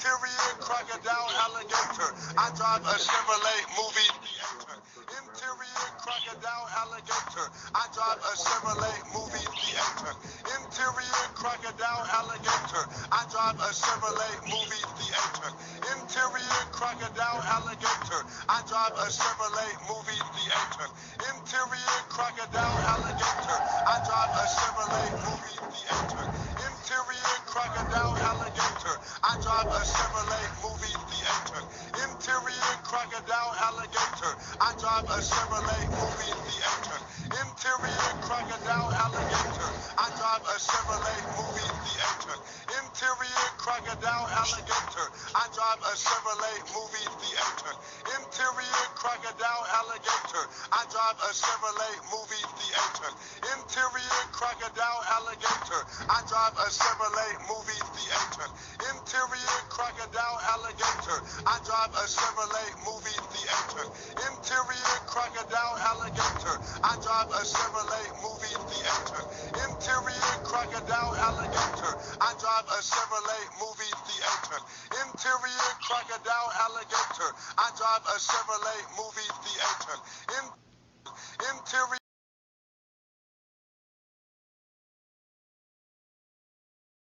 Interior crocodile alligator. I drive a Chevrolet movie theater. Interior crocodile alligator. I drive a Chevrolet movie theater. Interior crocodile alligator. I drive a Chevrolet movie theater. Interior crocodile alligator. I drive a Chevrolet movie theater. Interior crocodile alligator. I drive a Chevrolet movie Chevrolet movie theater. Interior crocodile alligator. I drive a Chevrolet movie theater. Interior crocodile alligator. I drive a Chevrolet movie theater. Interior crocodile alligator. I drive a Chevrolet movie theater. Interior crocodile alligator. I drive a Chevrolet movie theater. Interior crocodile alligator. I drive a Chevrolet movie theater. Interior crocodile alligator. I drive a Chevrolet movie theater. Interior crocodile alligator. I drive a Chevrolet movie theater. Interior crocodile alligator. I drive a Chevrolet movie theater. Interior crocodile alligator. I drive a Chevrolet movie theater.